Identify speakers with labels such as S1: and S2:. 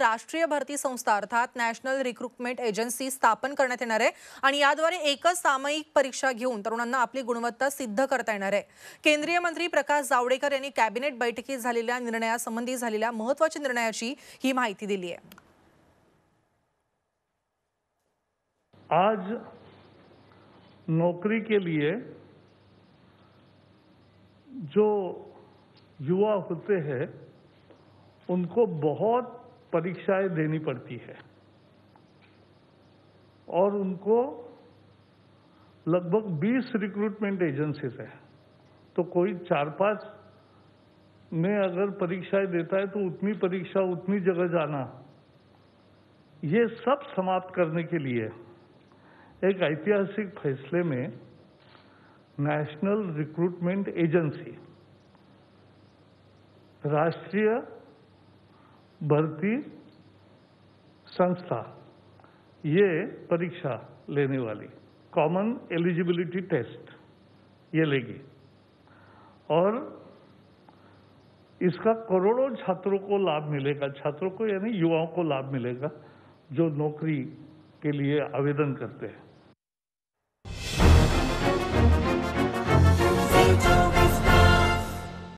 S1: राष्ट्रीय भरती संस्था अर्थात नॅशनल रिक्रुटमेंट एजन्सी स्थापन करण्यात येणार आहे. आणि याद्वारे एकच सामायिक परीक्षा घेऊन तरुणांना आपली गुणवत्ता सिद्ध करता येणार आहे. मंत्री प्रकाश जावडेकर यांनी कॅबिनेट निर्णयासंबंधी झालेल्या महत्वाच्या निर्णयाची ही माहिती दिली आहे.
S2: आज नौकरी के लिए जो युवा होते हैं, उनको बहुत परीक्षाएँ देनी पड़ती है। और उनको लगभग 20 रिक्रूटमेंट एजेंसीज है। तो कोई चार पाँच में अगर परीक्षाएँ देता है तो उतनी परीक्षा, उतनी जगह जाना, ये सब समाप्त करने के लिए एक ऐतिहासिक फैसले में नेशनल रिक्रूटमेंट एजेंसी राष्ट्रीय भर्ती संस्था, ये परीक्षा लेने वाली कॉमन एलिजिबिलिटी टेस्ट ये लेगी। और इसका करोड़ों छात्रों को लाभ मिलेगा। छात्रों को यानी युवाओं को लाभ मिलेगा, जो नौकरी के लिए आवेदन करते हैं।